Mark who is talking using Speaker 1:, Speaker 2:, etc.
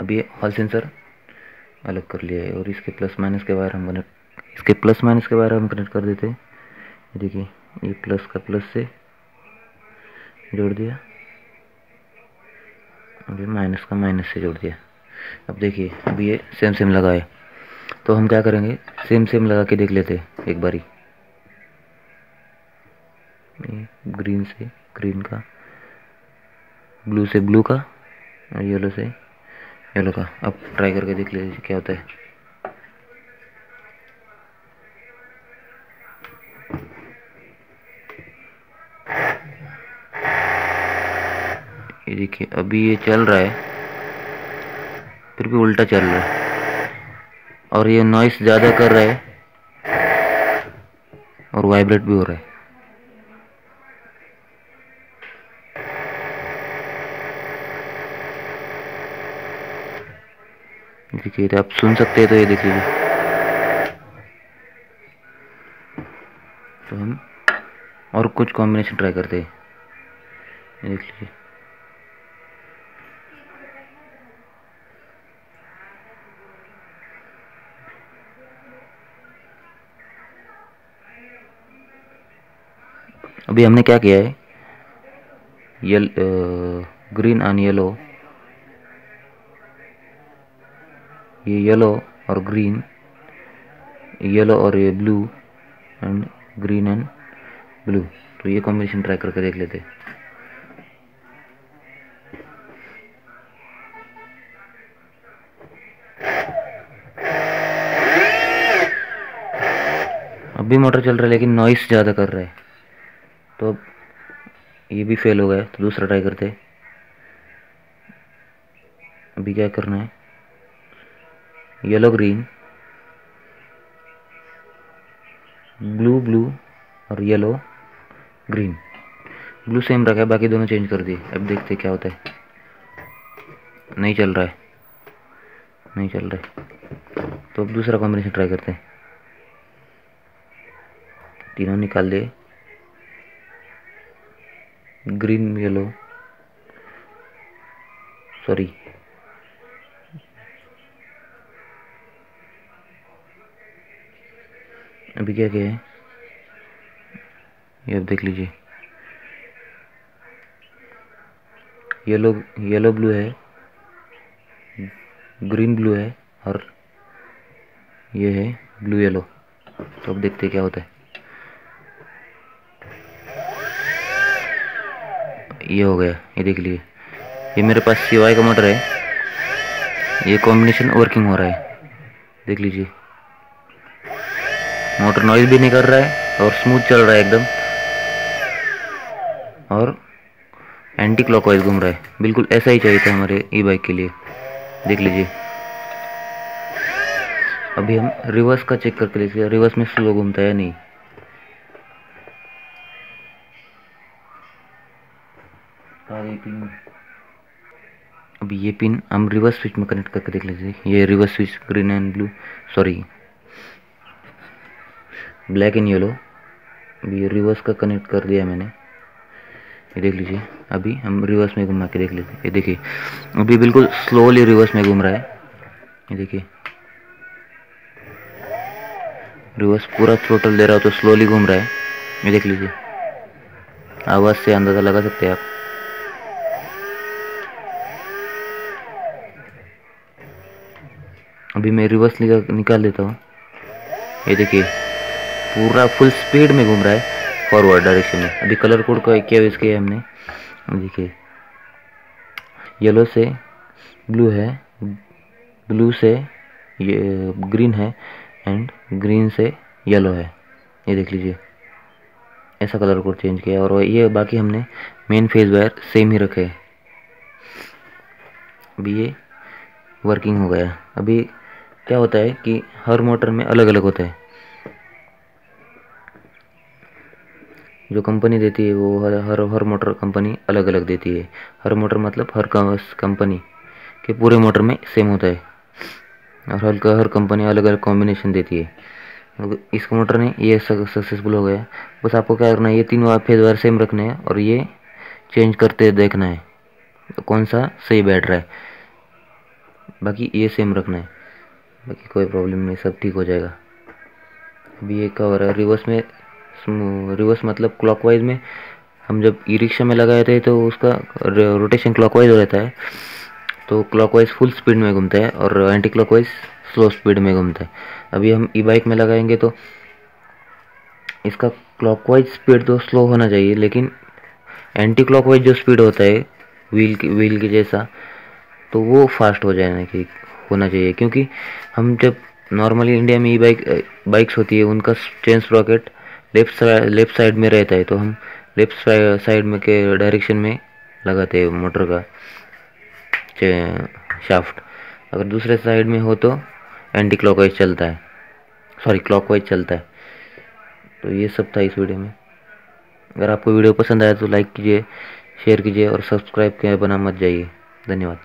Speaker 1: अभी hall sensor अलग कर लिया है और इसके प्लस माइनस के वायर हम कनेक्ट इसके प्लस माइनस के वायर हम कनेक्ट कर देते हैं। ये देखिए, ये प्लस का प्लस से जोड़ दिया। और ये माइनस का माइनस से जोड़ दिया। अब देखिए अभी ये सेम सेम लगा है। तो हम क्या करेंगे? सेम सेम लगा के देख लेते हैं एक बारी। ग्रीन से ग्रीन का ब्लू से ब्लू का और येलो से येलो का, अब ट्राई करके देख लीजिए क्या होता है। ये देखिए, अभी ये चल रहा है, फिर भी उल्टा चल रहा है, और ये नॉइस ज़्यादा कर रहा है, और वाइब्रेट भी हो रहा है। देखिए, आप सुन सकते हैं तो ये देख लीजिए तो हम और कुछ कॉम्बिनेशन ट्राई करते हैं। देख लीजिए। अभी हमने क्या किया है? यल ग्रीन एंड येलो ये येलो और ग्रीन येलो और ये blue and green and blue तो ये कॉम्बिनेशन ट्राई करके देख लेते अभी मोटर चल रहा है, लेकिन नॉइस ज़्यादा कर रहा है। तो अब ये भी फेल हो गया तो दूसरा ट्राई करते अभी क्या करना है? येलो ग्रीन, ब्लू ब्लू और येलो ग्रीन। ब्लू सेम रखा है, बाकी दोनों चेंज कर दिए। अब देखते क्या होता है। नहीं चल रहा है। नहीं चल रहा है। तो अब दूसरा कॉम्बिनेशन ट्राई करते हैं। तीनों निकाल दिए। Green, yellow. सॉरी अभी क्या क्या है? ये अब देख लीजिए। येलो येलो ब्लू है, ग्रीन ब्लू है और ये है ब्लू येलो। तो अब देखते क्या होता है। ये हो गया, ये देख लीजिए। ये मेरे पास सीवाई का मोटर है। ये कॉम्बिनेशन वर्किंग हो रहा है। देख लीजिए। मोटर नॉइज़ भी नहीं कर रहा है और स्मूथ चल रहा है एकदम। और एंटी क्लॉकवाइज घूम रहा है। बिल्कुल ऐसा ही चाहिए था हमारे ई बाइक के लिए। देख लीजिए। अभी हम रिवर्स का चेक करके देखिए रिवर्स में स्लो घूमता है या नहीं? पिन अभी ये पिन हम रिवर्स स्विच में कनेक्ट करके देख लीजिए। ये reverse switch green and blue sorry black and yellow ये रिवर्स का कनेक्ट कर दिया मैंने। ये देख लीजिए। अभी हम रिवर्स में घुमा के देख लेते ये देखिए। अभी बिल्कुल स्लोली रिवर्स में घूम रहा है। ये देखिए। रिवर्स पूरा टोटल दे रहा हो तो स्लोली घूम रहा है। ये देख लीजिए। आवाज़ से अंदाज़ा लगा सकते हैं आप। अभी मैं रिवर्स निकाल देता हूँ। ये देखिए। पूरा फुल स्पीड में घूम रहा है फॉरवर्ड डायरेक्शन में। अभी कलर कोड का क्या है हमने। देखिए। येलो से ब्लू है ब्लू से ये ग्रीन है एंड ग्रीन से येलो है। ये देख लीजिए। ऐसा कलर कोड चेंज किया और ये बाकी हमने मेन फ़ेज़ वायर सेम ही रखे अभी ये वर्किंग हो गया। अभी क्या होता है कि हर मोटर में अलग अलग होता है। जो कंपनी देती है, वो हर हर हर मोटर कंपनी अलग अलग देती है। हर मोटर मतलब हर कंपनी के पूरे मोटर में सेम होता है। और हर हर कंपनी अलग अलग कॉम्बिनेशन देती है। इस मोटर ने ये सक्सेसफुल हो गया। बस आपको क्या करना है, ये तीनों फ़ेज़ वायर सेम रखने हैं और ये चेंज करते देखना है। कौन सा सही बैठ रहा है। बाकी ये सेम रखना है। बाकी कोई प्रॉब्लम नहीं, सब ठीक हो जाएगा। अभी ये रहा है रिवर्स में रिवर्स मतलब क्लॉकवाइज में हम जब ई रिक्शा में लगाए थे तो उसका रोटेशन क्लॉकवाइज हो रहता है। तो क्लॉकवाइज फुल स्पीड में घूमता है और एंटी क्लॉकवाइज स्लो स्पीड में घूमता है। अभी हम ई बाइक में लगाएँगे तो इसका क्लॉकवाइज स्पीड तो स्लो होना चाहिए, लेकिन एंटी क्लॉकवाइज जो स्पीड होता है व्हील की व्हील की जैसा तो वो फास्ट हो जाना की, होना चाहिए। क्योंकि हम जब नॉर्मली इंडिया में ई बाइक बाइक्स होती है, उनका chain sprocket left left side में रहता है तो हम लेफ़्ट साइड में के डायरेक्शन में लगाते हैं मोटर का शाफ्ट अगर दूसरे साइड में हो तो एंटी क्लॉकवाइज चलता है. सॉरी क्लॉकवाइज चलता है. तो ये सब था इस वीडियो में. अगर आपको वीडियो पसंद आया तो लाइक कीजिए शेयर कीजिए और सब्सक्राइब किया बना मत जाइए. धन्यवाद.